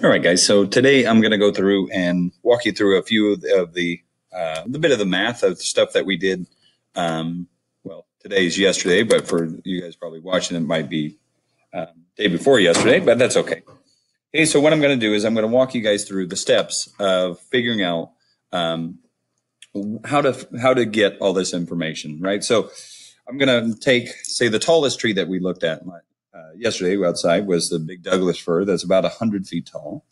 All right, guys. So today I'm going to go through and walk you through a few of the, of the uh, the bit of the math of the stuff that we did. Um, well, today's yesterday, but for you guys probably watching, it might be um, day before yesterday, but that's okay. Okay, so what I'm going to do is I'm going to walk you guys through the steps of figuring out um, how to how to get all this information, right? So I'm going to take, say, the tallest tree that we looked at uh, yesterday outside was the big Douglas fir that's about 100 feet tall.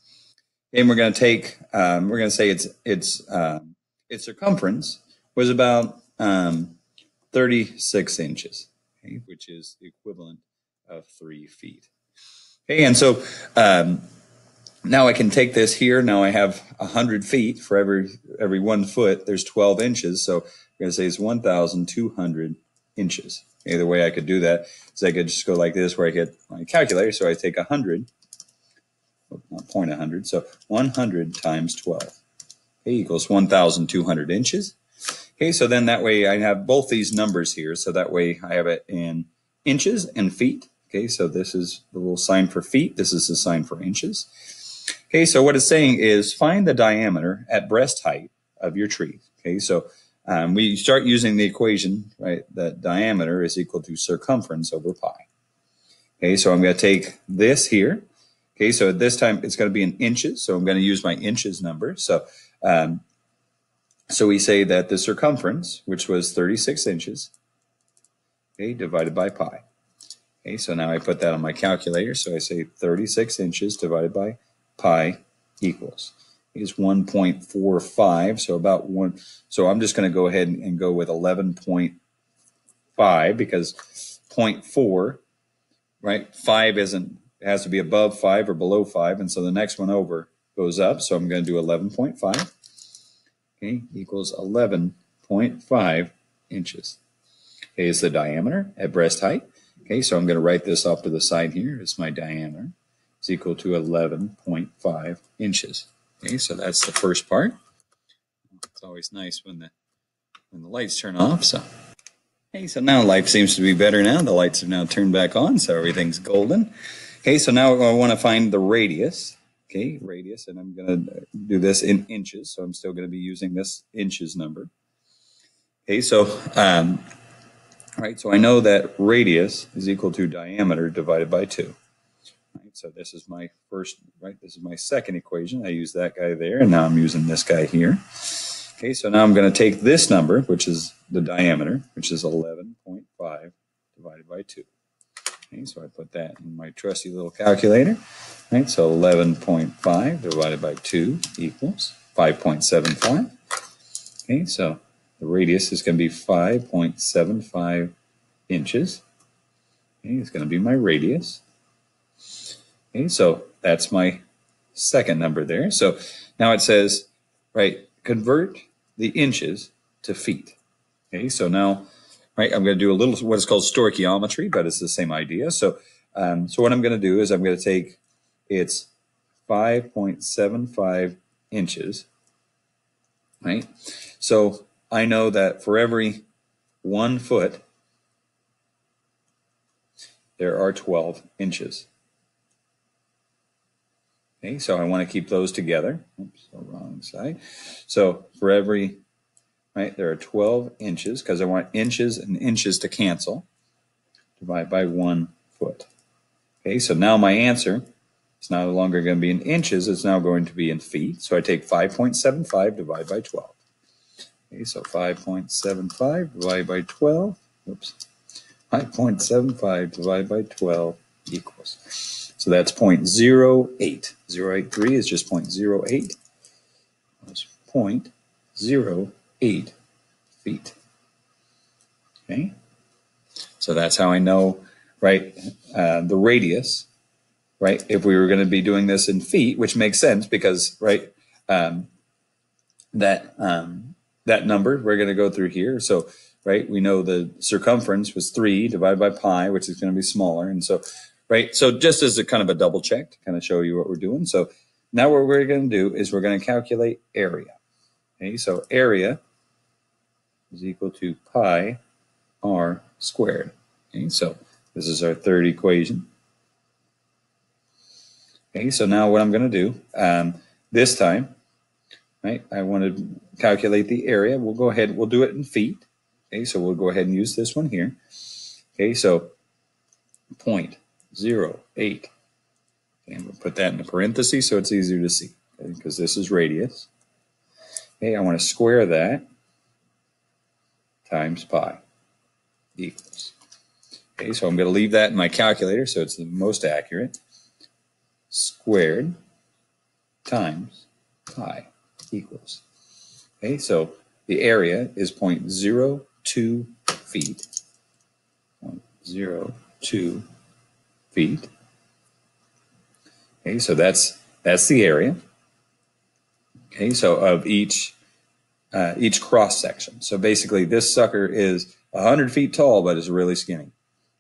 And we're going to take, um, we're going to say its its um, its circumference was about um, 36 inches, okay, which is the equivalent of three feet. Okay, and so um, now I can take this here. Now I have 100 feet for every every one foot. There's 12 inches, so I'm going to say it's 1,200 inches. The way I could do that is I could just go like this, where I get my calculator. So I take 100, not point 100, so 100 times 12 okay, equals 1,200 inches. Okay, so then that way I have both these numbers here. So that way I have it in inches and feet. Okay, so this is the little sign for feet. This is the sign for inches. Okay, so what it's saying is find the diameter at breast height of your tree. Okay, so um, we start using the equation, right, that diameter is equal to circumference over pi. Okay, so I'm going to take this here. Okay, so at this time it's going to be in inches, so I'm going to use my inches number. So, um, so we say that the circumference, which was 36 inches, okay, divided by pi. Okay, so now I put that on my calculator. So I say 36 inches divided by pi equals is 1.45. So about one. So I'm just going to go ahead and, and go with 11.5 because 0.4, right? Five isn't, it has to be above five or below five. And so the next one over goes up. So I'm going to do 11.5. Okay, equals 11.5 inches. Okay, is the diameter at breast height. Okay, so I'm going to write this off to the side here. It's my diameter. is equal to 11.5 inches. Okay, so that's the first part. It's always nice when the when the lights turn off. So, hey, so now life seems to be better now. The lights have now turned back on, so everything's golden. Okay, so now I want to find the radius. Okay, radius, and I'm going to do this in inches. So I'm still going to be using this inches number. Okay, so um, right, so I know that radius is equal to diameter divided by two. So this is my first, right? This is my second equation. I use that guy there, and now I'm using this guy here. Okay, so now I'm going to take this number, which is the diameter, which is 11.5 divided by 2. Okay, so I put that in my trusty little calculator. Right, so 11.5 divided by 2 equals 5.75. Okay, so the radius is going to be 5.75 inches. Okay, it's going to be my radius. Okay, so that's my second number there. So now it says, right, convert the inches to feet. Okay, so now, right, I'm going to do a little what is called stoichiometry, but it's the same idea. So, um, so what I'm going to do is I'm going to take it's 5.75 inches, right? So I know that for every one foot, there are 12 inches. Okay, so I want to keep those together. Oops, the wrong side. So for every, right, there are 12 inches because I want inches and inches to cancel. Divide by one foot. Okay, so now my answer is no longer going to be in inches, it's now going to be in feet. So I take 5.75 divided by 12. Okay, so 5.75 divided by 12, oops, 5.75 divided by 12 equals so that's 0.08. 083 is just 0.08. That's 0.08 feet. Okay? So that's how I know, right, uh, the radius, right? If we were going to be doing this in feet, which makes sense because, right, um, that um, that number we're going to go through here. So, right, we know the circumference was 3 divided by pi, which is going to be smaller. And so right? So just as a kind of a double check to kind of show you what we're doing. So now what we're going to do is we're going to calculate area. Okay, so area is equal to pi r squared. Okay, so this is our third equation. Okay, so now what I'm going to do um, this time, right? I want to calculate the area. We'll go ahead. We'll do it in feet. Okay, so we'll go ahead and use this one here. Okay, so point zero eight. And we'll put that in the parentheses so it's easier to see because okay, this is radius. Okay, I want to square that times pi equals. Okay, so I'm going to leave that in my calculator so it's the most accurate. Squared times pi equals. Okay, so the area is 0.02 feet. 0.02 feet. Okay, so that's that's the area. Okay, so of each uh, each cross section. So basically, this sucker is 100 feet tall, but it's really skinny.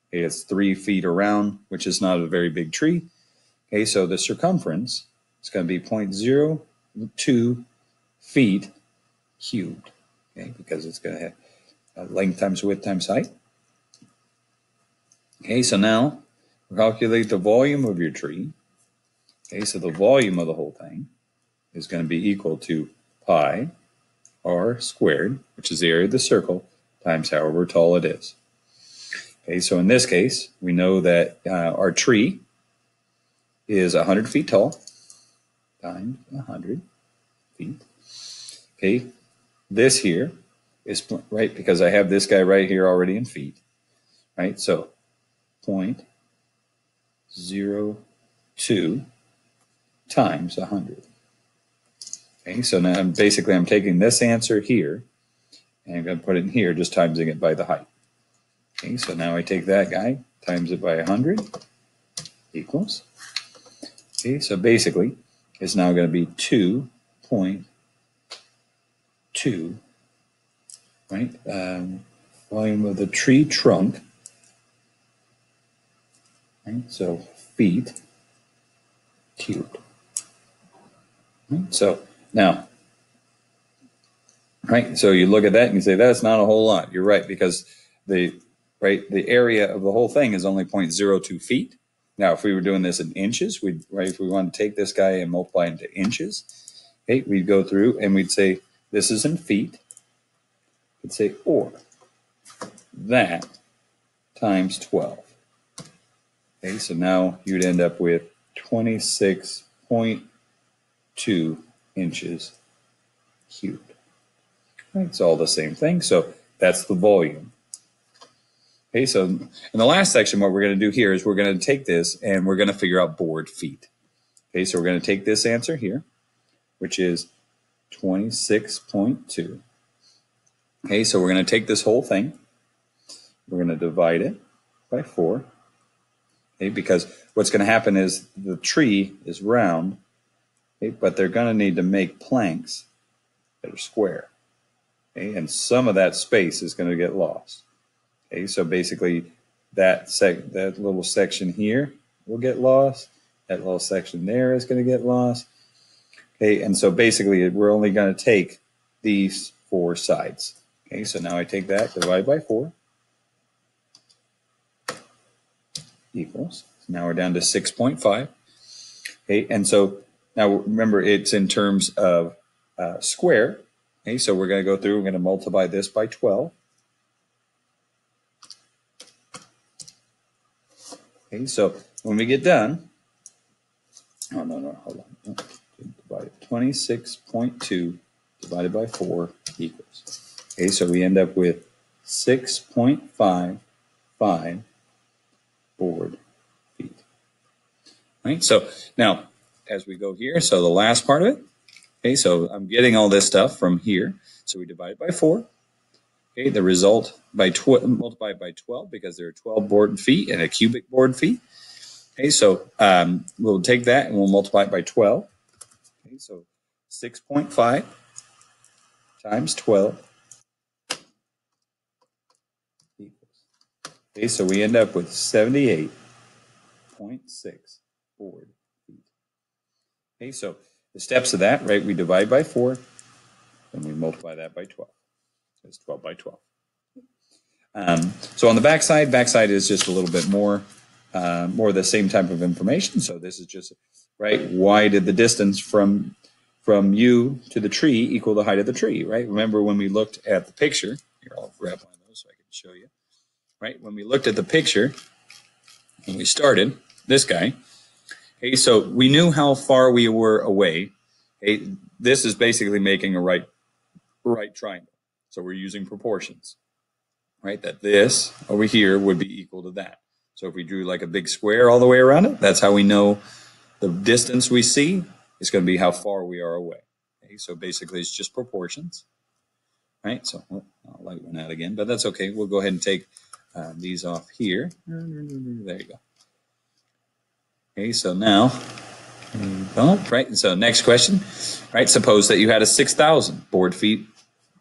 Okay, it's three feet around, which is not a very big tree. Okay, so the circumference is going to be 0.02 feet cubed. Okay, because it's going to have uh, length times width times height. Okay, so now calculate the volume of your tree. Okay, so the volume of the whole thing is going to be equal to pi r squared, which is the area of the circle, times however tall it is. Okay, so in this case, we know that uh, our tree is 100 feet tall times 100 feet. Okay, this here is, right, because I have this guy right here already in feet, right? So point zero two times a 100. Okay, so now I'm basically I'm taking this answer here and I'm going to put it in here, just timesing it by the height. Okay, so now I take that guy, times it by a 100, equals. Okay, so basically it's now going to be 2.2, right? Um, volume of the tree trunk, right? So feet cubed. Right? So now, right? So you look at that and you say that's not a whole lot. You're right because the right the area of the whole thing is only 0.02 feet. Now, if we were doing this in inches, we'd right if we want to take this guy and multiply into inches, okay, we'd go through and we'd say this is in feet. We'd say or that times 12. Okay, so now you'd end up with 26.2 inches cubed. It's all the same thing. So that's the volume. Okay, so in the last section, what we're going to do here is we're going to take this and we're going to figure out board feet. Okay, so we're going to take this answer here, which is 26.2. Okay, so we're going to take this whole thing. We're going to divide it by 4. Okay, because what's going to happen is the tree is round Okay, but they're going to need to make planks that are square. Okay, and some of that space is going to get lost. Okay, so basically that sec that little section here will get lost. That little section there is going to get lost. Okay, and so basically we're only going to take these four sides. Okay, so now I take that, divide by four, equals. Now we're down to 6.5. Okay, and so now remember, it's in terms of uh, square. Okay, so we're going to go through, we're going to multiply this by 12. Okay, so when we get done, oh no, no, hold on. Divide 26.2 divided by 4 equals. Okay, so we end up with 6.55 board feet. Right, so now as we go here. So the last part of it. Okay, so I'm getting all this stuff from here. So we divide by 4. Okay, the result by multiplied by 12 because there are 12 board feet and a cubic board feet. Okay, so um, we'll take that and we'll multiply it by 12. Okay, so 6.5 times 12 equals. Okay, so we end up with 78.6 board Okay, so the steps of that, right, we divide by 4, and we multiply that by 12. It's 12 by 12. Um, so on the backside, backside is just a little bit more, uh, more the same type of information. So this is just right? Why did the distance from from you to the tree equal the height of the tree, right? Remember when we looked at the picture, here I'll grab one of those so I can show you, right? When we looked at the picture, when we started, this guy, okay, so we knew how far we were away. Okay, this is basically making a right, right triangle. So we're using proportions, right? That this over here would be equal to that. So if we drew like a big square all the way around it, that's how we know the distance we see is going to be how far we are away. Okay, so basically it's just proportions, right? So oh, I'll light one out again, but that's okay. We'll go ahead and take uh, these off here. There you go. Okay, so now, right? So next question, right? Suppose that you had a 6,000 board feet,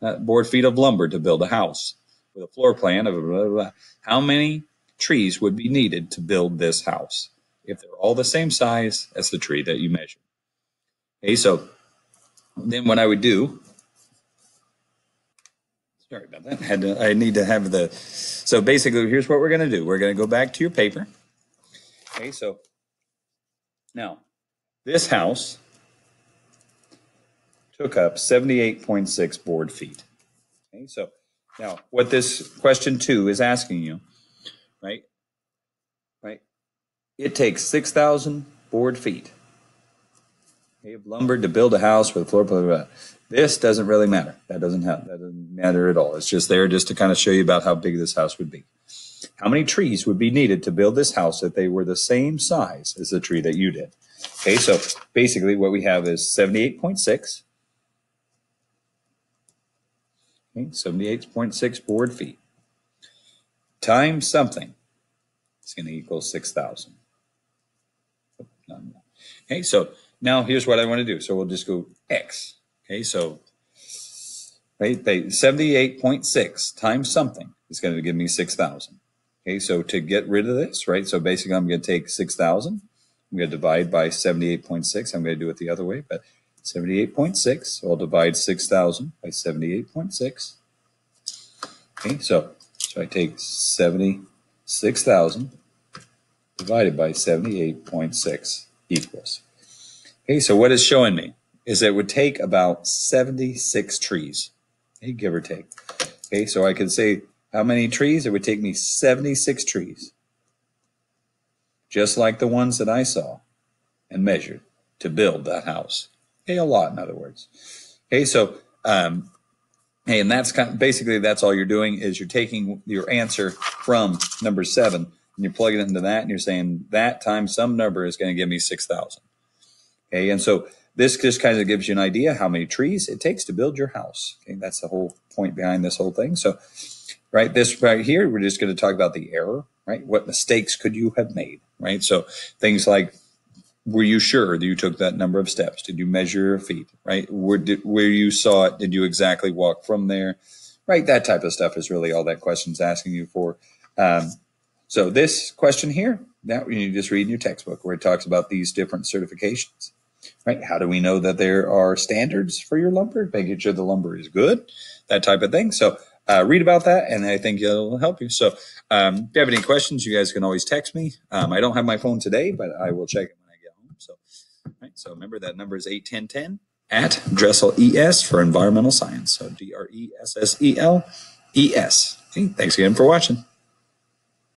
uh, board feet of lumber to build a house with a floor plan of blah, blah, blah. How many trees would be needed to build this house if they're all the same size as the tree that you measured? Okay, so then what I would do, sorry about that, I, had to, I need to have the, so basically here's what we're going to do. We're going to go back to your paper. Okay, so now this house took up 78.6 board feet. Okay, so now what this question two is asking you, right, right, it takes 6,000 board feet of lumber to build a house with a floor plan. This doesn't really matter. That doesn't have that doesn't matter at all. It's just there just to kind of show you about how big this house would be. How many trees would be needed to build this house if they were the same size as the tree that you did? Okay, so basically what we have is 78.6. Okay, 78.6 board feet times something. It's going to equal 6,000. Okay, so now here's what I want to do. So we'll just go X. Okay, so right, 78.6 times something is going to give me 6,000. Okay, so to get rid of this, right, so basically I'm going to take 6,000. I'm going to divide by 78.6. I'm going to do it the other way, but 78.6. So I'll divide 6,000 by 78.6. Okay, so, so I take 76,000 divided by 78.6 equals Okay, so what is showing me is it would take about 76 trees, okay, give or take. Okay, so I could say how many trees? It would take me 76 trees, just like the ones that I saw and measured to build that house. Okay, a lot, in other words. Okay, so, um, hey, and that's kind of, basically that's all you're doing is you're taking your answer from number seven and you're plugging it into that and you're saying that times some number is going to give me 6,000. Okay, and so this just kind of gives you an idea how many trees it takes to build your house. Okay, that's the whole point behind this whole thing. So, right, this right here, we're just going to talk about the error, right? What mistakes could you have made, right? So things like, were you sure that you took that number of steps? Did you measure your feet, right? Where, did, where you saw it, did you exactly walk from there, right? That type of stuff is really all that question's asking you for. Um, so this question here, that you just read in your textbook where it talks about these different certifications right? How do we know that there are standards for your lumber? Making sure the lumber is good, that type of thing. So uh, read about that, and I think it'll help you. So um, if you have any questions, you guys can always text me. Um, I don't have my phone today, but I will check it when I get home. So, right, so remember that number is eight ten ten at Dressel ES for environmental science. So D R E S S E L E S. Okay, thanks again for watching.